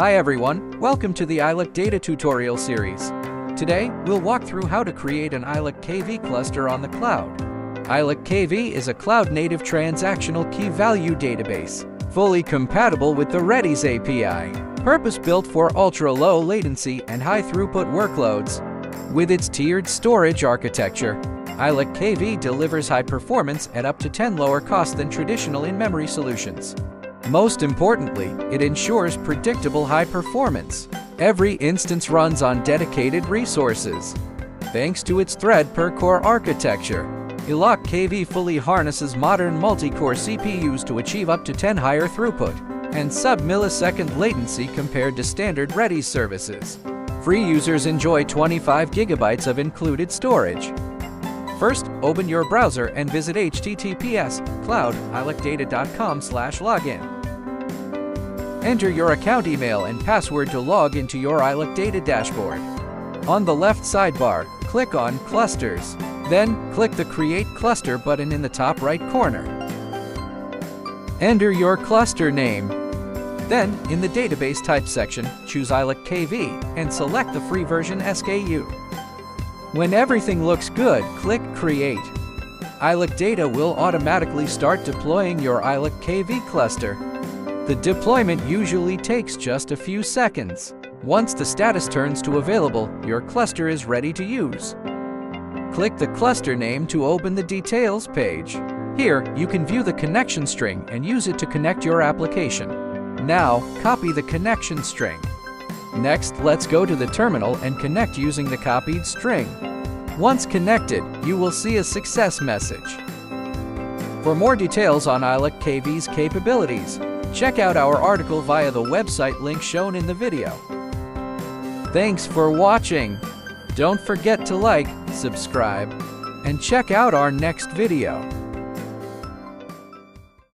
Hi everyone, welcome to the EloqData tutorial series. Today, we'll walk through how to create an EloqKV cluster on the cloud. EloqKV is a cloud-native transactional key-value database, fully compatible with the Redis API, purpose-built for ultra-low latency and high-throughput workloads. With its tiered storage architecture, EloqKV delivers high performance at up to 10 lower cost than traditional in-memory solutions. Most importantly, it ensures predictable high performance. Every instance runs on dedicated resources. Thanks to its thread per core architecture, EloqKV fully harnesses modern multi-core CPUs to achieve up to 10 higher throughput and sub-millisecond latency compared to standard Redis services. Free users enjoy 25 gigabytes of included storage. First, open your browser and visit https cloud.eloqdata.com slash login. Enter your account email and password to log into your EloqData dashboard. On the left sidebar, click on Clusters. Then, click the Create Cluster button in the top right corner. Enter your cluster name. Then, in the Database Type section, choose EloqKV and select the free version SKU. When everything looks good, click Create. EloqData will automatically start deploying your EloqKV cluster. The deployment usually takes just a few seconds. Once the status turns to available, your cluster is ready to use. Click the cluster name to open the Details page. Here, you can view the connection string and use it to connect your application. Now, copy the connection string. Next, let's go to the terminal and connect using the copied string. Once connected, you will see a success message. For more details on EloqKV's capabilities, check out our article via the website link shown in the video. Thanks for watching! Don't forget to like, subscribe, and check out our next video.